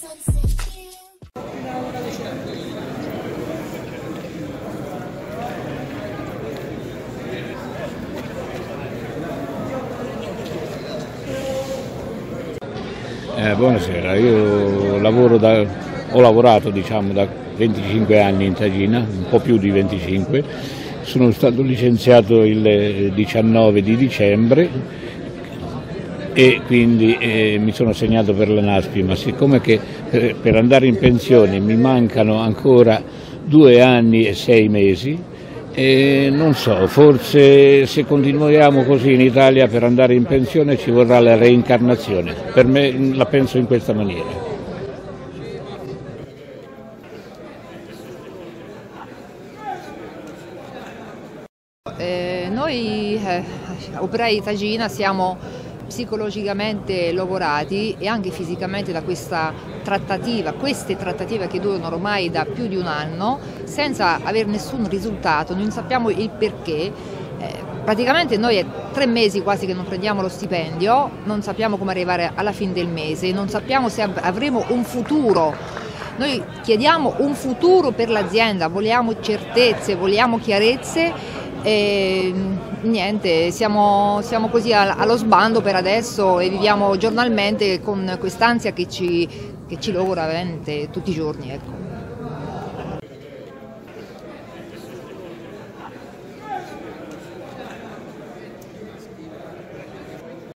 Eh, buonasera, io lavoro da, ho lavorato diciamo, da 25 anni in Tagina, un po' più di 25, sono stato licenziato il 19 di dicembre e quindi eh, mi sono segnato per la NASPI, ma siccome che per, per andare in pensione mi mancano ancora due anni e sei mesi, e non so, forse se continuiamo così in Italia per andare in pensione ci vorrà la reincarnazione. Per me la penso in questa maniera. Eh, noi eh, operai Tagina siamo psicologicamente lavorati e anche fisicamente da questa trattativa, queste trattative che durano ormai da più di un anno senza avere nessun risultato, non sappiamo il perché. Eh, praticamente noi è tre mesi quasi che non prendiamo lo stipendio, non sappiamo come arrivare alla fine del mese, non sappiamo se avremo un futuro. Noi chiediamo un futuro per l'azienda, vogliamo certezze, vogliamo chiarezze e niente, siamo, siamo così allo sbando per adesso e viviamo giornalmente con quest'ansia che ci, che ci logora veramente tutti i giorni. Ecco.